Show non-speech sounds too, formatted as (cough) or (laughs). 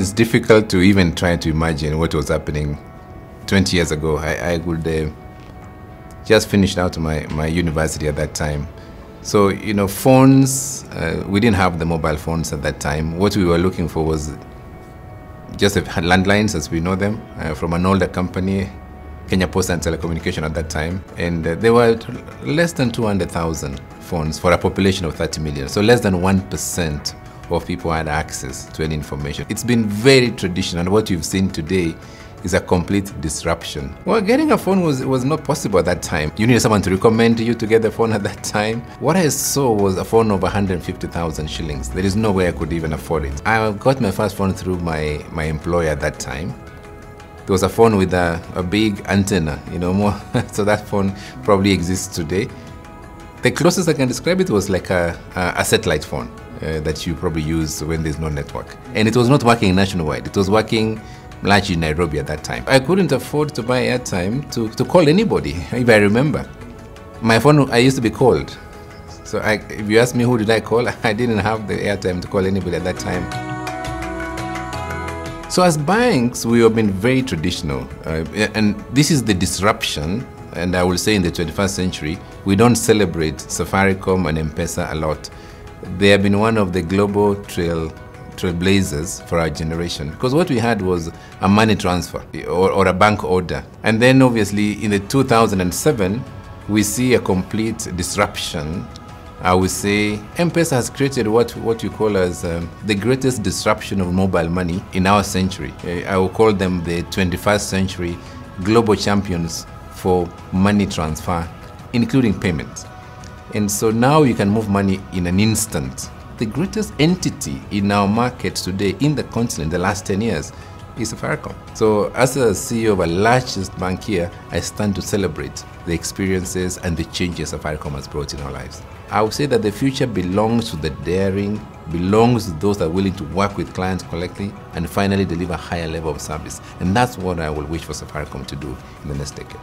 It's difficult to even try to imagine what was happening 20 years ago. I, I would uh, just finished out my, my university at that time. So, you know, phones, uh, we didn't have the mobile phones at that time. What we were looking for was just landlines as we know them uh, from an older company, Kenya Post and Telecommunication at that time. And uh, there were less than 200,000 phones for a population of 30 million. So less than 1% of people had access to any information. It's been very traditional. And what you've seen today is a complete disruption. Well, getting a phone was, was not possible at that time. You needed someone to recommend you to get the phone (laughs) at that time. What I saw was a phone of 150,000 shillings. There is no way I could even afford it. I got my first phone through my, my employer at that time. There was a phone with a, a big antenna, you know, more. (laughs) so that phone probably exists today. The closest I can describe it was like a, a, a satellite phone uh, that you probably use when there's no network. And it was not working nationwide. It was working largely in Nairobi at that time. I couldn't afford to buy airtime to, to call anybody, (laughs) if I remember. My phone, I used to be called. So I, if you ask me who did I call, (laughs) I didn't have the airtime to call anybody at that time. So as banks, we have been very traditional. Uh, and this is the disruption and I will say in the 21st century, we don't celebrate Safaricom and M-Pesa a lot. They have been one of the global trail trailblazers for our generation because what we had was a money transfer or, or a bank order. And then obviously in the 2007, we see a complete disruption I would say M-Pesa has created what, what you call as um, the greatest disruption of mobile money in our century. I will call them the 21st century global champions for money transfer, including payments. And so now you can move money in an instant the greatest entity in our market today in the continent the last 10 years is Safaricom. So as a CEO of a largest bank here, I stand to celebrate the experiences and the changes Safaricom has brought in our lives. I would say that the future belongs to the daring, belongs to those that are willing to work with clients collectively and finally deliver a higher level of service. And that's what I will wish for Safaricom to do in the next decade.